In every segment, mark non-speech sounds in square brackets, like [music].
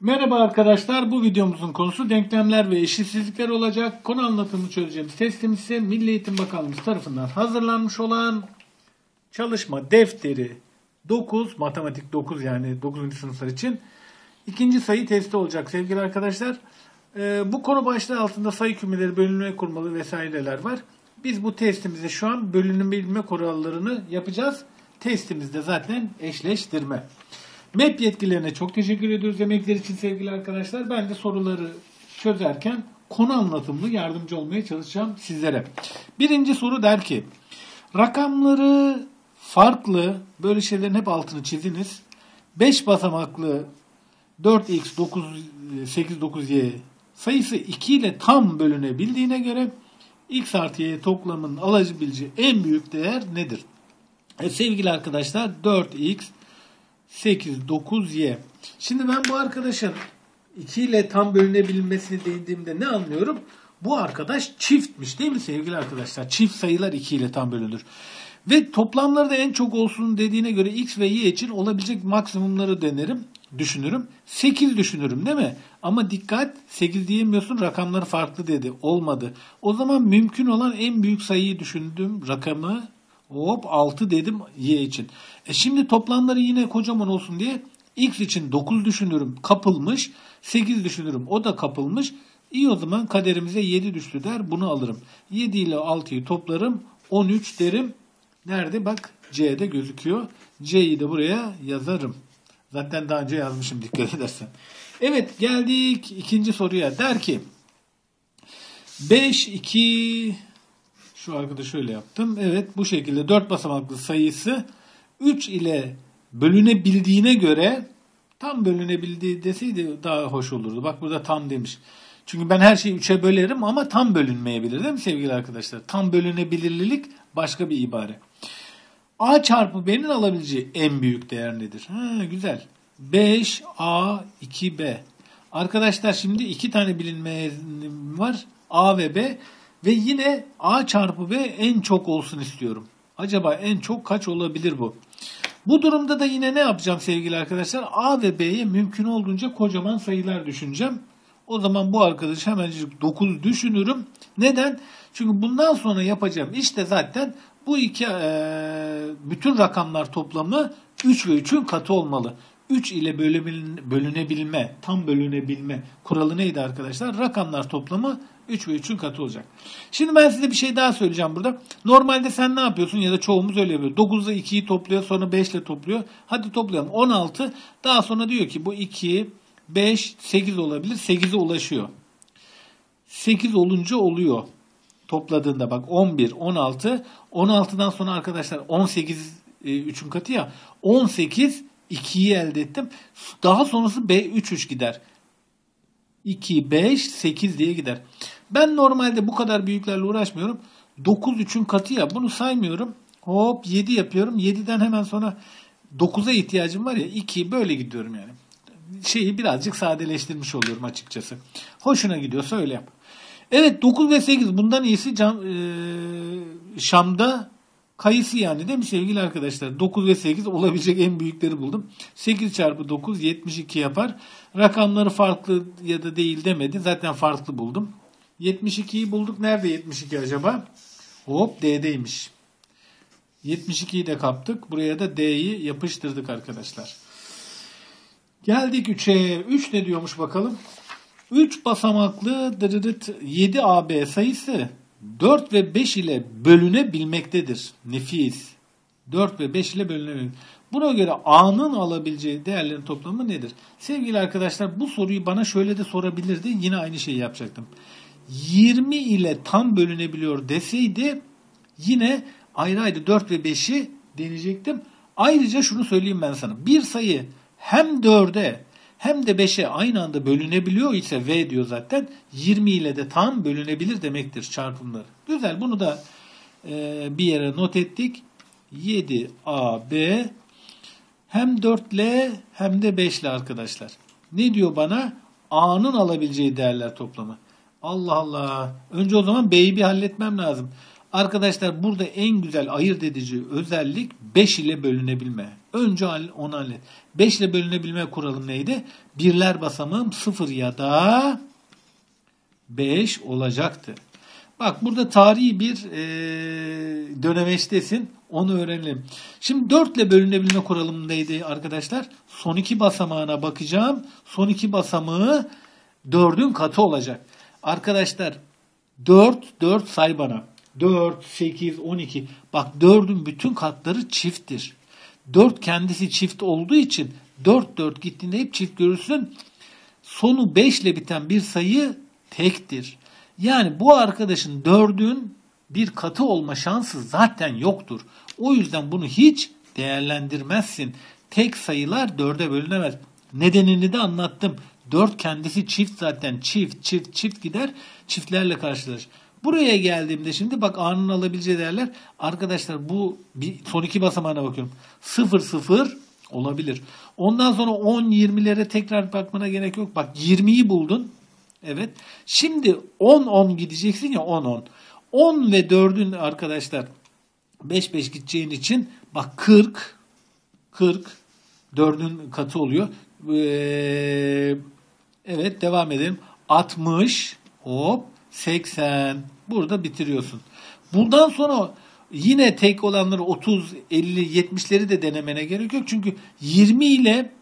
Merhaba arkadaşlar. Bu videomuzun konusu denklemler ve eşitsizlikler olacak. Konu anlatımını çözeceğimiz testimiz ise Milli Eğitim Bakanlığımız tarafından hazırlanmış olan çalışma defteri 9, matematik 9 yani 9. sınıflar için ikinci sayı testi olacak sevgili arkadaşlar. Ee, bu konu başlığı altında sayı kümeleri, bölünme kurmalı vesaireler var. Biz bu testimizde şu an bölünme kurallarını yapacağız. Testimizde zaten eşleştirme. MEP yetkililerine çok teşekkür ediyoruz emekler için sevgili arkadaşlar. Ben de soruları çözerken konu anlatımlı yardımcı olmaya çalışacağım sizlere. Birinci soru der ki rakamları farklı böyle şeylerin hep altını çiziniz. 5 basamaklı 4x 9 8 9y sayısı 2 ile tam bölünebildiğine göre x artı y toplamının alabileceği en büyük değer nedir? E, sevgili arkadaşlar 4x 8, 9, y. Şimdi ben bu arkadaşın 2 ile tam bölünebilmesini dediğimde ne anlıyorum? Bu arkadaş çiftmiş değil mi sevgili arkadaşlar? Çift sayılar 2 ile tam bölünür. Ve toplamları da en çok olsun dediğine göre x ve y için olabilecek maksimumları denerim, düşünürüm. 8 düşünürüm değil mi? Ama dikkat 8 diyemiyorsun rakamları farklı dedi. Olmadı. O zaman mümkün olan en büyük sayıyı düşündüm. Rakamı Hop 6 dedim y için. E şimdi toplamları yine kocaman olsun diye x için 9 düşünürüm kapılmış. 8 düşünürüm o da kapılmış. İyi o zaman kaderimize 7 düştü der bunu alırım. 7 ile 6'yı toplarım 13 derim. Nerede bak C'de gözüküyor. C'yi de buraya yazarım. Zaten daha önce yazmışım dikkat edersen. Evet geldik ikinci soruya. Der ki 5, 2, şu arkada şöyle yaptım. Evet bu şekilde 4 basamaklı sayısı 3 ile bölünebildiğine göre tam bölünebildiği deseydi daha hoş olurdu. Bak burada tam demiş. Çünkü ben her şeyi 3'e bölerim ama tam bölünmeyebilir değil mi sevgili arkadaşlar? Tam bölünebilirlilik başka bir ibare. A çarpı B'nin alabileceği en büyük değer nedir? Ha, güzel. 5A 2B. Arkadaşlar şimdi iki tane bilinmeyen var. A ve B. Ve yine A çarpı B en çok olsun istiyorum. Acaba en çok kaç olabilir bu? Bu durumda da yine ne yapacağım sevgili arkadaşlar? A ve B'ye mümkün olduğunca kocaman sayılar düşüneceğim. O zaman bu arkadaş hemencik 9 düşünürüm. Neden? Çünkü bundan sonra yapacağım işte zaten bu iki e, bütün rakamlar toplamı 3 ve 3'ün katı olmalı. 3 ile bölünebilme, tam bölünebilme kuralı neydi arkadaşlar? Rakamlar toplamı 3 ve 3'ün katı olacak. Şimdi ben size bir şey daha söyleyeceğim burada. Normalde sen ne yapıyorsun ya da çoğumuz öyle yapıyor. 9 ile 2'yi topluyor sonra 5 ile topluyor. Hadi toplayalım 16. Daha sonra diyor ki bu 2, 5, 8 olabilir. 8'e ulaşıyor. 8 olunca oluyor. Topladığında bak 11, 16. 16'dan sonra arkadaşlar 18 3'ün katı ya. 18 2'yi elde ettim. Daha sonrası B 3 3 gider. 2, 5, 8 diye gider. Ben normalde bu kadar büyüklerle uğraşmıyorum. 9 3'ün katı ya bunu saymıyorum. Hop 7 yapıyorum. 7'den hemen sonra 9'a ihtiyacım var ya 2 böyle gidiyorum yani. Şeyi birazcık sadeleştirmiş oluyorum açıkçası. Hoşuna gidiyorsa öyle yap. Evet 9 ve 8 bundan iyisi cam, e, Şam'da kayısı yani değil mi sevgili arkadaşlar? 9 ve 8 olabilecek en büyükleri buldum. 8 çarpı 9 72 yapar. Rakamları farklı ya da değil demedi. Zaten farklı buldum. 72'yi bulduk. Nerede 72 acaba? Hop D'deymiş. 72'yi de kaptık. Buraya da D'yi yapıştırdık arkadaşlar. Geldik 3'e. 3 ne diyormuş bakalım. 3 basamaklı 7AB sayısı 4 ve 5 ile bölünebilmektedir. Nefis. 4 ve 5 ile bölünebilmektedir. Buna göre A'nın alabileceği değerlerin toplamı nedir? Sevgili arkadaşlar bu soruyu bana şöyle de sorabilirdi. Yine aynı şeyi yapacaktım. 20 ile tam bölünebiliyor deseydi yine ayrı ayrı 4 ve 5'i deneyecektim. Ayrıca şunu söyleyeyim ben sana. Bir sayı hem 4'e hem de 5'e aynı anda bölünebiliyor ise V diyor zaten 20 ile de tam bölünebilir demektir çarpımları. Güzel bunu da e, bir yere not ettik. 7AB hem 4 ile hem de 5 ile arkadaşlar. Ne diyor bana? A'nın alabileceği değerler toplamı. Allah Allah. Önce o zaman B'yi bir halletmem lazım. Arkadaşlar burada en güzel ayırt edici özellik 5 ile bölünebilme. Önce onu hallet. 5 ile bölünebilme kuralım neydi? Birler basamağım 0 ya da 5 olacaktı. Bak burada tarihi bir e, dönemeçtesin. Onu öğrenelim. Şimdi 4 ile bölünebilme kuralım neydi arkadaşlar? Son iki basamağına bakacağım. Son iki basamağı 4'ün katı olacak. Arkadaşlar 4, 4 say bana. 4, 8, 12. Bak 4'ün bütün katları çifttir. 4 kendisi çift olduğu için 4, 4 gittiğinde hep çift görürsün. Sonu 5 ile biten bir sayı tektir. Yani bu arkadaşın 4'ün bir katı olma şansı zaten yoktur. O yüzden bunu hiç değerlendirmezsin. Tek sayılar 4'e bölünemez. Nedenini de anlattım. 4 kendisi çift zaten. Çift, çift, çift gider. Çiftlerle karşılaşır. Buraya geldiğimde şimdi bak A'nın alabileceği değerler arkadaşlar bu bir, son iki basamağına bakıyorum. 0 0 olabilir. Ondan sonra 10 20'lere tekrar bakmana gerek yok. Bak 20'yi buldun. Evet. Şimdi 10 10 gideceksin ya 10 10. 10 ve 4'ün arkadaşlar 5 5 gideceğin için bak 40 40 4'ün katı oluyor. Ee, evet devam edelim. 60 hop 80 burada bitiriyorsun. Bundan sonra yine tek olanları 30, 50, 70'leri de denemene gerek yok. Çünkü 20 ile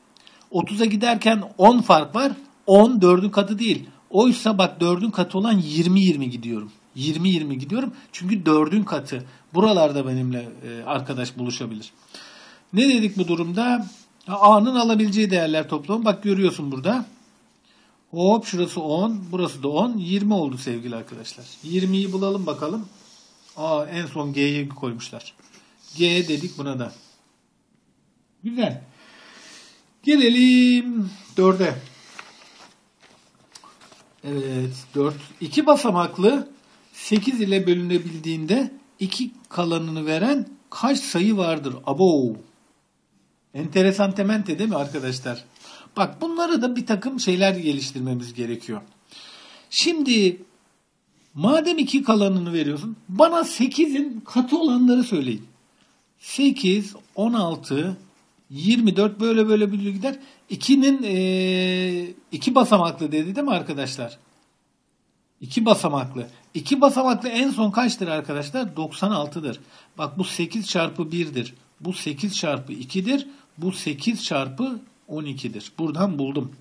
30'a giderken 10 fark var. 10 4'ün katı değil. Oysa bak 4'ün katı olan 20-20 gidiyorum. 20-20 gidiyorum. Çünkü 4'ün katı. Buralarda benimle e, arkadaş buluşabilir. Ne dedik bu durumda? A'nın alabileceği değerler toplamı. Bak görüyorsun burada. Hop şurası 10. Burası da 10. 20 oldu sevgili arkadaşlar. 20'yi bulalım bakalım. Aa en son G'yi koymuşlar. G dedik buna da. Güzel. Gelelim 4'e. Evet 4. 2 basamaklı 8 ile bölünebildiğinde 2 kalanını veren kaç sayı vardır? Abo. Enteresan temente değil mi arkadaşlar? Bak bunları da bir takım şeyler geliştirmemiz gerekiyor. Şimdi madem 2 kalanını veriyorsun bana 8'in katı olanları söyleyin. 8, 16, 24 böyle böyle bir gider. 2'nin e, iki basamaklı dedi değil mi arkadaşlar? 2 basamaklı. 2 basamaklı en son kaçtır arkadaşlar? 96'dır. Bak bu 8 çarpı 1'dir. Bu 8 çarpı 2'dir. Bu 8 çarpı 12'dir. Buradan buldum.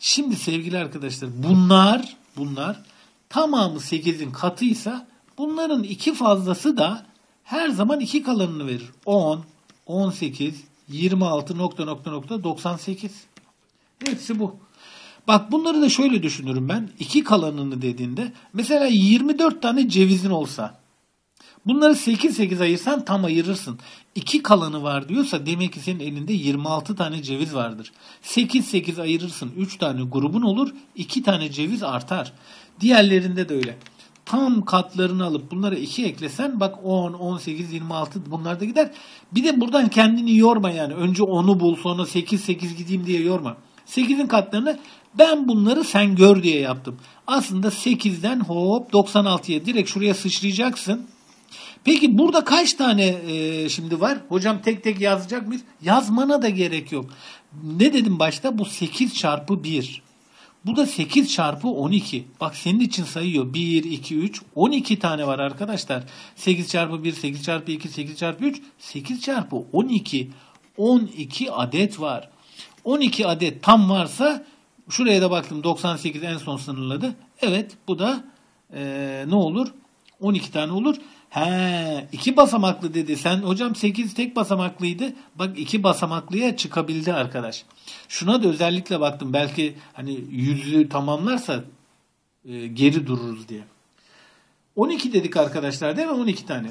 Şimdi sevgili arkadaşlar bunlar bunlar tamamı 8'in katıysa bunların iki fazlası da her zaman iki kalanını verir. 10, 18, 26 nokta nokta nokta 98. Hepsi bu. Bak bunları da şöyle düşünürüm ben. İki kalanını dediğinde mesela 24 tane cevizin olsa bunları 8-8 ayırsan tam ayırırsın. İki kalanı var diyorsa demek ki senin elinde 26 tane ceviz vardır. 8-8 ayırırsın 3 tane grubun olur 2 tane ceviz artar. Diğerlerinde de öyle. Tam katlarını alıp bunlara 2 eklesen bak 10, 18, 26 bunlar da gider. Bir de buradan kendini yorma yani. Önce 10'u bul sonra 8, 8 gideyim diye yorma. 8'in katlarını ben bunları sen gör diye yaptım. Aslında 8'den hop 96'ya direkt şuraya sıçrayacaksın. Peki burada kaç tane e, şimdi var? Hocam tek tek yazacak mıyız? Yazmana da gerek yok. Ne dedim başta? Bu 8 çarpı 1. Bu da 8 çarpı 12. Bak senin için sayıyor. 1, 2, 3. 12 tane var arkadaşlar. 8 çarpı 1, 8 çarpı 2, 8 çarpı 3. 8 çarpı 12. 12 adet var. 12 adet tam varsa şuraya da baktım 98 en son sınırladı. Evet bu da e, ne olur? 12 tane olur. He, iki basamaklı dedi. Sen hocam 8 tek basamaklıydı. Bak iki basamaklıya çıkabildi arkadaş. Şuna da özellikle baktım. Belki hani yüzü tamamlarsa e, geri dururuz diye. 12 dedik arkadaşlar değil mi? 12 tane.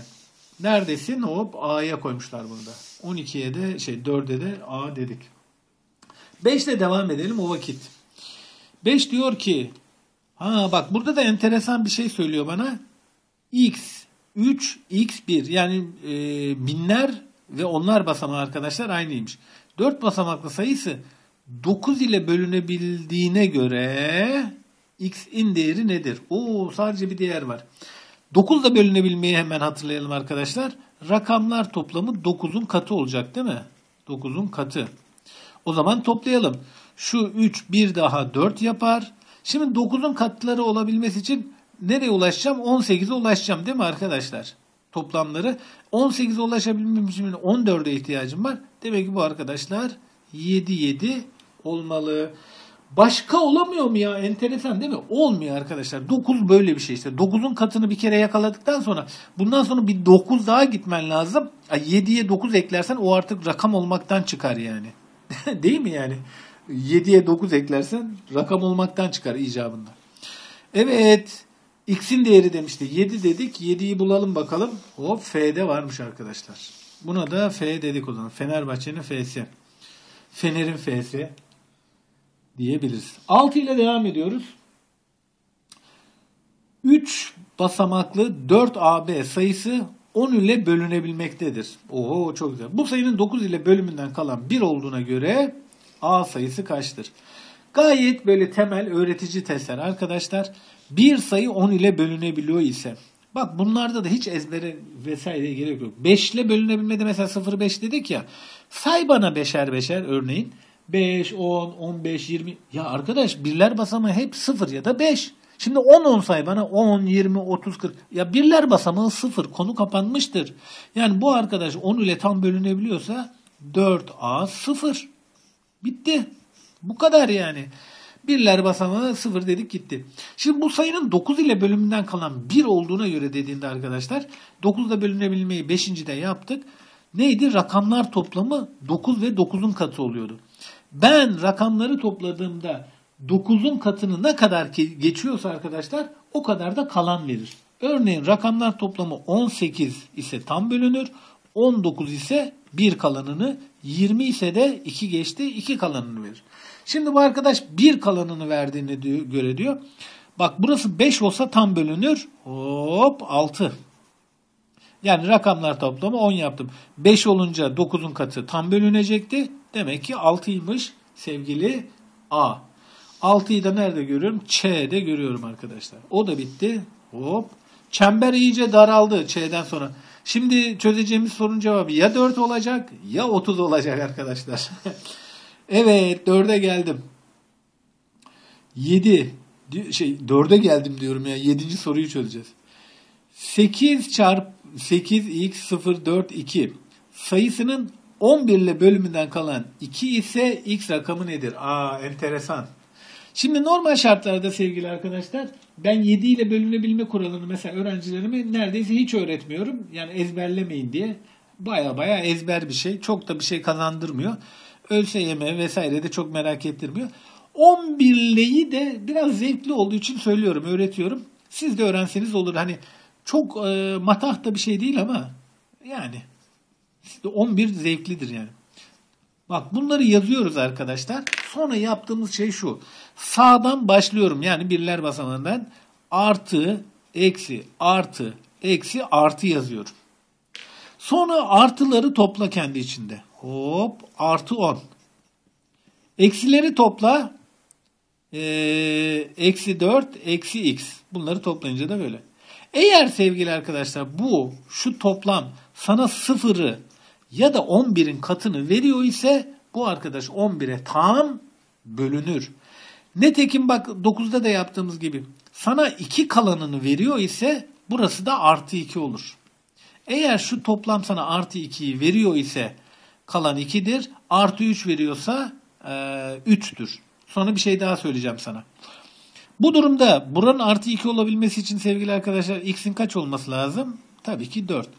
Neredesin? Hop A'ya koymuşlar burada. 12'ye de şey 4'e de A dedik. 5 ile devam edelim o vakit. 5 diyor ki ha bak burada da enteresan bir şey söylüyor bana. X 3 x1 yani e, binler ve onlar basamağı arkadaşlar aynıymış. 4 basamaklı sayısı 9 ile bölünebildiğine göre x'in değeri nedir? Oo sadece bir değer var. 9'da bölünebilmeyi hemen hatırlayalım arkadaşlar. Rakamlar toplamı 9'un katı olacak değil mi? 9'un katı. O zaman toplayalım. Şu 3 bir daha 4 yapar. Şimdi 9'un katları olabilmesi için nereye ulaşacağım? 18'e ulaşacağım değil mi arkadaşlar? Toplamları. 18'e ulaşabilmem için 14'e ihtiyacım var. Demek ki bu arkadaşlar 7 7 olmalı. Başka olamıyor mu ya? Enteresan değil mi? Olmuyor arkadaşlar. 9 böyle bir şey işte. 9'un katını bir kere yakaladıktan sonra bundan sonra bir 9 daha gitmen lazım. 7'ye 9 eklersen o artık rakam olmaktan çıkar yani. [laughs] değil mi yani? 7'ye 9 eklersen rakam olmaktan çıkar icabında. Evet. X'in değeri demişti. 7 dedik. 7'yi bulalım bakalım. Hop F'de varmış arkadaşlar. Buna da F dedik o zaman. Fenerbahçe'nin F'si. Fener'in F'si diyebiliriz. 6 ile devam ediyoruz. 3 basamaklı 4AB sayısı 10 ile bölünebilmektedir. Oo çok güzel. Bu sayının 9 ile bölümünden kalan 1 olduğuna göre A sayısı kaçtır? Gayet böyle temel öğretici testler arkadaşlar. Bir sayı 10 ile bölünebiliyor ise bak bunlarda da hiç ezbere vesaire gerek yok. 5 ile bölünebilmede mesela 0-5 dedik ya. Say bana beşer beşer örneğin. 5, 10, 15, 20. Ya arkadaş birler basamağı hep 0 ya da 5. Şimdi 10 10 say bana 10, 20, 30, 40. Ya birler basamağı 0. Konu kapanmıştır. Yani bu arkadaş 10 ile tam bölünebiliyorsa 4A 0. Bitti. Bu kadar yani. Birler basamağı 0 dedik gitti. Şimdi bu sayının 9 ile bölümünden kalan 1 olduğuna göre dediğinde arkadaşlar 9 ile bölünebilmeyi 5. de yaptık. Neydi? Rakamlar toplamı 9 ve 9'un katı oluyordu. Ben rakamları topladığımda 9'un katını ne kadar geçiyorsa arkadaşlar o kadar da kalan verir. Örneğin rakamlar toplamı 18 ise tam bölünür. 19 ise 1 kalanını, 20 ise de 2 geçti 2 kalanını verir. Şimdi bu arkadaş 1 kalanını verdiğine göre diyor. Bak burası 5 olsa tam bölünür. Hop 6. Yani rakamlar toplamı 10 yaptım. 5 olunca 9'un katı tam bölünecekti. Demek ki 6'ymış sevgili A. 6'yı da nerede görüyorum? Ç'de görüyorum arkadaşlar. O da bitti. Hop. Çember iyice daraldı Ç'den sonra. Şimdi çözeceğimiz sorunun cevabı ya 4 olacak ya 30 olacak arkadaşlar. [laughs] evet 4'e geldim. 7 şey 4'e geldim diyorum ya. 7. soruyu çözeceğiz. 8 çarp 8x042 sayısının 11 ile bölümünden kalan 2 ise x rakamı nedir? Aa enteresan. Şimdi normal şartlarda sevgili arkadaşlar ben 7 ile bölünebilme kuralını mesela öğrencilerime neredeyse hiç öğretmiyorum. Yani ezberlemeyin diye. Baya baya ezber bir şey. Çok da bir şey kazandırmıyor. ÖSYM vesaire de çok merak ettirmiyor. 11'leyi de biraz zevkli olduğu için söylüyorum, öğretiyorum. Siz de öğrenseniz olur. Hani çok e, matah da bir şey değil ama yani 11 zevklidir yani. Bak bunları yazıyoruz arkadaşlar. Sonra yaptığımız şey şu. Sağdan başlıyorum. Yani birler basamağından artı, eksi, artı, eksi, artı yazıyorum. Sonra artıları topla kendi içinde. Hop artı 10. Eksileri topla. Ee, eksi 4, eksi x. Bunları toplayınca da böyle. Eğer sevgili arkadaşlar bu şu toplam sana sıfırı ya da 11'in katını veriyor ise bu arkadaş 11'e tam bölünür. Netekim bak 9'da da yaptığımız gibi sana 2 kalanını veriyor ise burası da artı 2 olur. Eğer şu toplam sana artı 2'yi veriyor ise kalan 2'dir. Artı 3 veriyorsa e, 3'tür. Sonra bir şey daha söyleyeceğim sana. Bu durumda buranın artı 2 olabilmesi için sevgili arkadaşlar x'in kaç olması lazım? Tabii ki 4.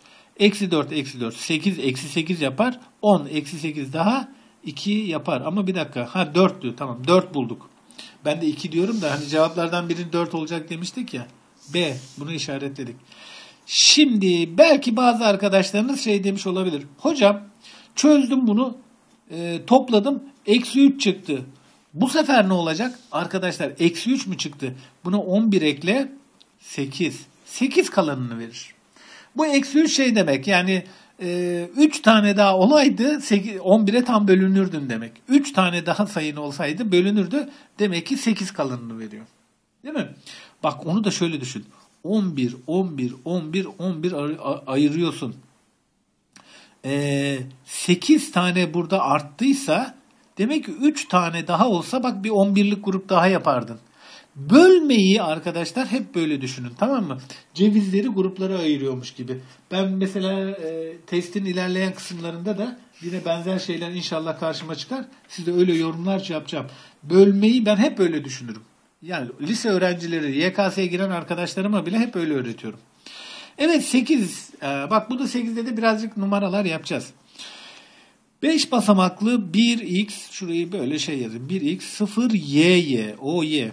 Eksi 4, eksi 4. 8, eksi 8 yapar. 10, eksi 8 daha 2 yapar. Ama bir dakika. Ha 4 diyor. Tamam 4 bulduk. Ben de 2 diyorum da hani cevaplardan biri 4 olacak demiştik ya. B. Bunu işaretledik. Şimdi belki bazı arkadaşlarınız şey demiş olabilir. Hocam çözdüm bunu. E, topladım. Eksi 3 çıktı. Bu sefer ne olacak? Arkadaşlar eksi 3 mü çıktı? Buna 11 ekle 8. 8 kalanını verir. Bu eksi 3 şey demek yani 3 e, tane daha olaydı 11'e tam bölünürdün demek. 3 tane daha sayın olsaydı bölünürdü. Demek ki 8 kalanını veriyor. Değil mi? Bak onu da şöyle düşün. 11, 11, 11, 11 ayırıyorsun. Ee, 8 tane burada arttıysa demek ki 3 tane daha olsa bak bir 11'lik grup daha yapardın. Bölmeyi arkadaşlar hep böyle düşünün tamam mı? Cevizleri gruplara ayırıyormuş gibi. Ben mesela e, testin ilerleyen kısımlarında da yine benzer şeyler inşallah karşıma çıkar. Size öyle yorumlar yapacağım. Bölmeyi ben hep öyle düşünürüm. Yani lise öğrencileri, YKS'ye giren arkadaşlarıma bile hep öyle öğretiyorum. Evet 8. Ee, bak bu da 8'de de birazcık numaralar yapacağız. 5 basamaklı 1x şurayı böyle şey yazayım. 1x 0 y o y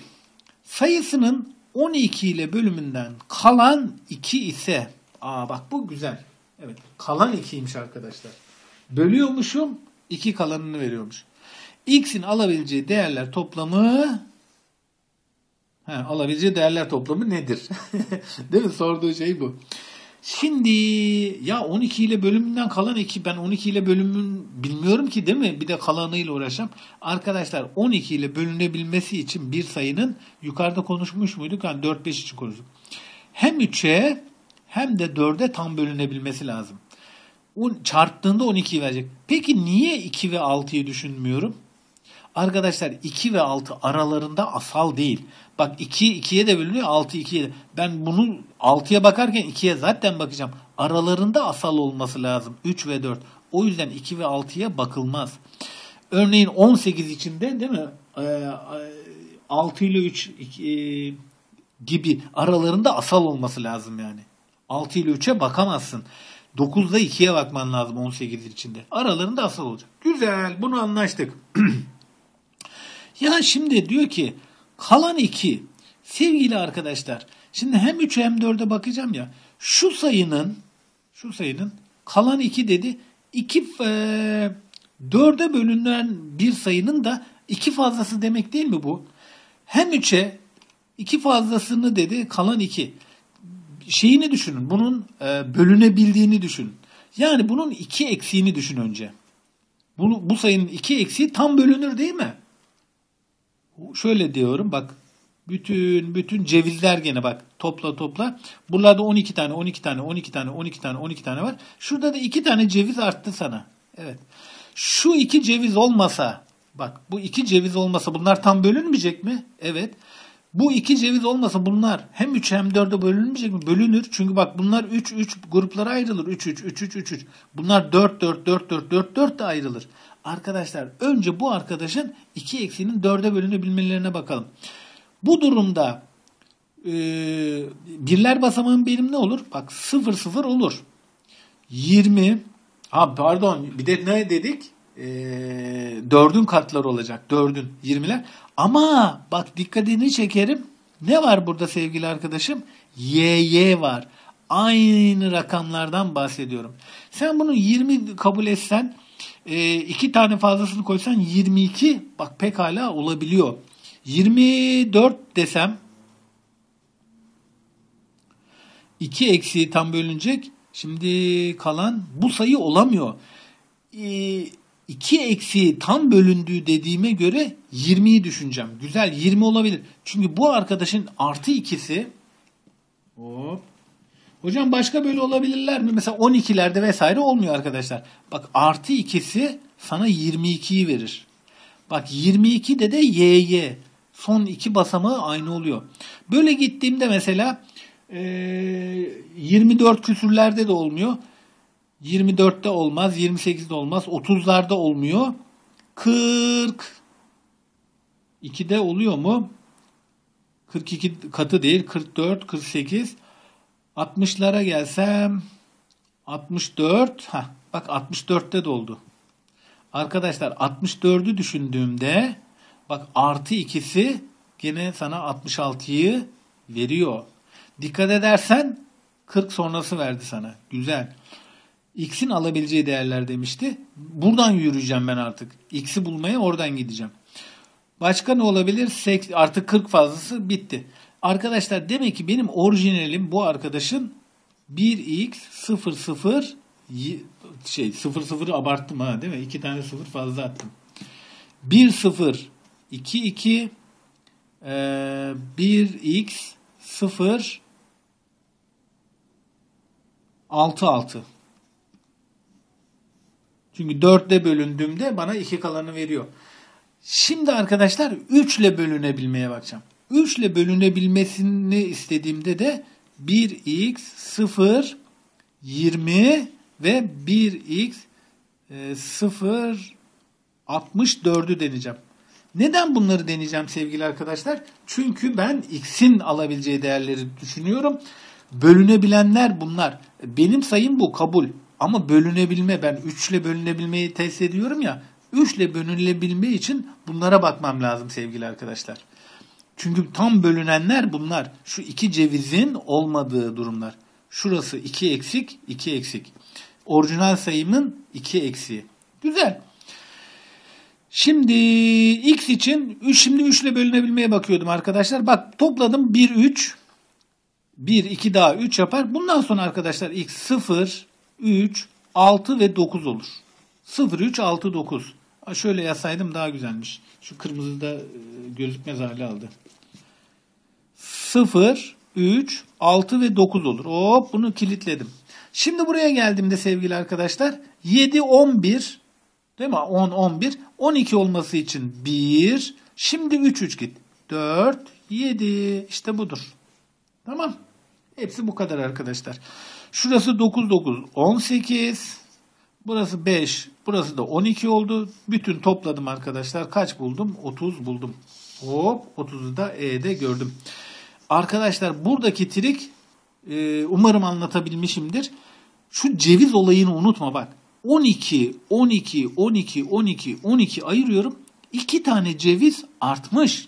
sayısının 12 ile bölümünden kalan 2 ise aa bak bu güzel. Evet kalan 2'ymiş arkadaşlar. Bölüyormuşum 2 kalanını veriyormuş. X'in alabileceği değerler toplamı He, alabileceği değerler toplamı nedir? [laughs] Değil mi? Sorduğu şey bu. Şimdi ya 12 ile bölümünden kalan 2 ben 12 ile bölümün bilmiyorum ki değil mi? Bir de kalanıyla uğraşacağım. Arkadaşlar 12 ile bölünebilmesi için bir sayının yukarıda konuşmuş muyduk? Yani 4-5 için konuştuk. Hem 3'e hem de 4'e tam bölünebilmesi lazım. Çarptığında 12'yi verecek. Peki niye 2 ve 6'yı düşünmüyorum? Arkadaşlar 2 ve 6 aralarında asal değil. Bak 2 2'ye de bölünüyor 6 2'ye de. Ben bunu 6'ya bakarken 2'ye zaten bakacağım. Aralarında asal olması lazım 3 ve 4. O yüzden 2 ve 6'ya bakılmaz. Örneğin 18 içinde değil mi? Ee, 6 ile 3 e, gibi aralarında asal olması lazım yani. 6 ile 3'e bakamazsın. 9'da 2'ye bakman lazım 18 içinde. Aralarında asal olacak. Güzel bunu anlaştık. [clears throat] ya şimdi diyor ki Kalan 2. Sevgili arkadaşlar şimdi hem 3'e hem 4'e bakacağım ya. Şu sayının şu sayının kalan 2 dedi. 2 e, 4'e bölünen bir sayının da 2 fazlası demek değil mi bu? Hem 3'e 2 fazlasını dedi kalan 2. Şeyini düşünün. Bunun e, bölünebildiğini düşünün. Yani bunun 2 eksiğini düşün önce. Bunu, bu sayının 2 eksiği tam bölünür değil mi? Şöyle diyorum bak bütün bütün cevizler gene bak topla topla. Buralarda 12 tane 12 tane 12 tane 12 tane 12 tane var. Şurada da 2 tane ceviz arttı sana. Evet. Şu iki ceviz olmasa bak bu iki ceviz olmasa bunlar tam bölünmeyecek mi? Evet. Bu iki ceviz olmasa bunlar hem 3 hem 4'e bölünmeyecek mi? Bölünür. Çünkü bak bunlar 3 3 gruplara ayrılır. 3 3 3 3 3 3. Bunlar 4 4 4 4 4 4 de ayrılır. Arkadaşlar önce bu arkadaşın 2 eksinin 4'e bölünebilmelerine bakalım. Bu durumda e, birler basamağın benim ne olur? Bak 0 0 olur. 20 ha pardon bir de ne dedik? E, 4'ün katları olacak. 4'ün 20'ler. Ama bak dikkatini çekerim. Ne var burada sevgili arkadaşım? YY var. Aynı rakamlardan bahsediyorum. Sen bunu 20 kabul etsen e, iki tane fazlasını koysan 22 bak pekala olabiliyor. 24 desem 2 eksiği tam bölünecek. Şimdi kalan bu sayı olamıyor. E, 2 eksiği tam bölündüğü dediğime göre 20'yi düşüneceğim. Güzel 20 olabilir. Çünkü bu arkadaşın artı ikisi hop Hocam başka böyle olabilirler mi? Mesela 12'lerde vesaire olmuyor arkadaşlar. Bak artı ikisi sana 22'yi verir. Bak 22'de de YY. Son iki basamağı aynı oluyor. Böyle gittiğimde mesela e, 24 küsürlerde de olmuyor. 24'te olmaz, 28'de olmaz, 30'larda olmuyor. 40 2'de oluyor mu? 42 katı değil, 44, 48, 60'lara gelsem 64 ha bak 64'te de oldu. Arkadaşlar 64'ü düşündüğümde bak artı ikisi gene sana 66'yı veriyor. Dikkat edersen 40 sonrası verdi sana. Güzel. X'in alabileceği değerler demişti. Buradan yürüyeceğim ben artık. X'i bulmaya oradan gideceğim. Başka ne olabilir? Artık 40 fazlası bitti. Arkadaşlar demek ki benim orijinalim bu arkadaşın 1x 00 şey 00'ı abarttım ha değil mi? 2 tane 0 fazla attım. 1 0 2 2 1x 0 6 6. Çünkü 4 ile bölündüğümde bana 2 kalanı veriyor. Şimdi arkadaşlar 3 ile bölünebilmeye bakacağım. 3 ile bölünebilmesini istediğimde de 1x 0 20 ve 1x e, 0 64'ü deneyeceğim. Neden bunları deneyeceğim sevgili arkadaşlar? Çünkü ben x'in alabileceği değerleri düşünüyorum. Bölünebilenler bunlar. Benim sayım bu kabul. Ama bölünebilme ben 3 ile bölünebilmeyi test ediyorum ya. 3 ile bölünebilme için bunlara bakmam lazım sevgili arkadaşlar. Çünkü tam bölünenler bunlar. Şu iki cevizin olmadığı durumlar. Şurası 2 eksik, 2 eksik. Orijinal sayımın 2 eksiği. Güzel. Şimdi x için şimdi 3 ile bölünebilmeye bakıyordum arkadaşlar. Bak topladım 1 3 1 2 daha 3 yapar. Bundan sonra arkadaşlar x 0 3 6 ve 9 olur. 0 3 6 9. Şöyle yazsaydım daha güzelmiş. Şu kırmızı da e, gözükmez hale aldı. 0 3 6 ve 9 olur. Hop bunu kilitledim. Şimdi buraya geldiğimde sevgili arkadaşlar 7 11 Değil mi? 10, 11. 12 olması için 1. Şimdi 3, 3 git. 4, 7. İşte budur. Tamam. Hepsi bu kadar arkadaşlar. Şurası 9, 9, 18. Burası 5. Burası da 12 oldu. Bütün topladım arkadaşlar. Kaç buldum? 30 buldum. Hop 30'u da E'de gördüm. Arkadaşlar buradaki trik e, umarım anlatabilmişimdir. Şu ceviz olayını unutma bak. 12, 12, 12, 12, 12 ayırıyorum. 2 tane ceviz artmış.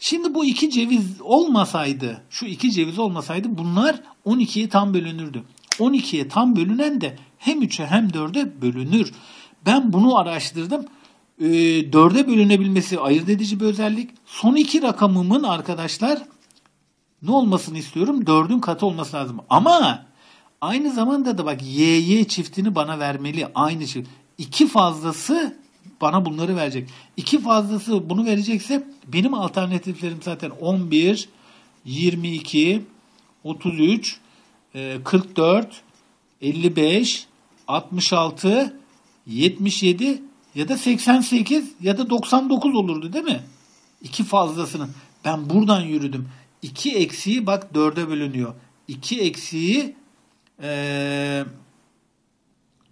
Şimdi bu iki ceviz olmasaydı, şu iki ceviz olmasaydı bunlar 12'ye tam bölünürdü. 12'ye tam bölünen de hem 3'e hem 4'e bölünür. Ben bunu araştırdım. E, 4'e bölünebilmesi ayırt edici bir özellik. Son iki rakamımın arkadaşlar ne olmasını istiyorum? 4'ün katı olması lazım. Ama Aynı zamanda da bak YY çiftini bana vermeli. Aynı şey. İki fazlası bana bunları verecek. İki fazlası bunu verecekse benim alternatiflerim zaten 11, 22, 33, 44, 55, 66, 77 ya da 88 ya da 99 olurdu değil mi? İki fazlasını. Ben buradan yürüdüm. 2 eksiği bak 4'e bölünüyor. 2 eksiği e,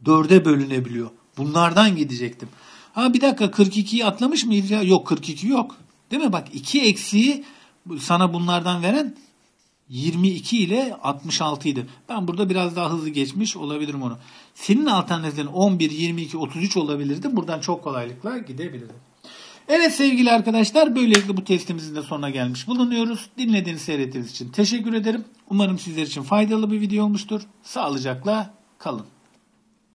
dörde bölünebiliyor. Bunlardan gidecektim. Ha bir dakika 42'yi atlamış mıyız ya? Yok 42 yok. Değil mi? Bak 2 eksiği sana bunlardan veren 22 ile 66 idi. Ben burada biraz daha hızlı geçmiş olabilirim onu. Senin alternatiflerin 11, 22, 33 olabilirdi. Buradan çok kolaylıkla gidebilirdim. Evet sevgili arkadaşlar böylelikle bu testimizin de sonuna gelmiş bulunuyoruz. Dinlediğiniz seyrettiğiniz için teşekkür ederim. Umarım sizler için faydalı bir video olmuştur. Sağlıcakla kalın.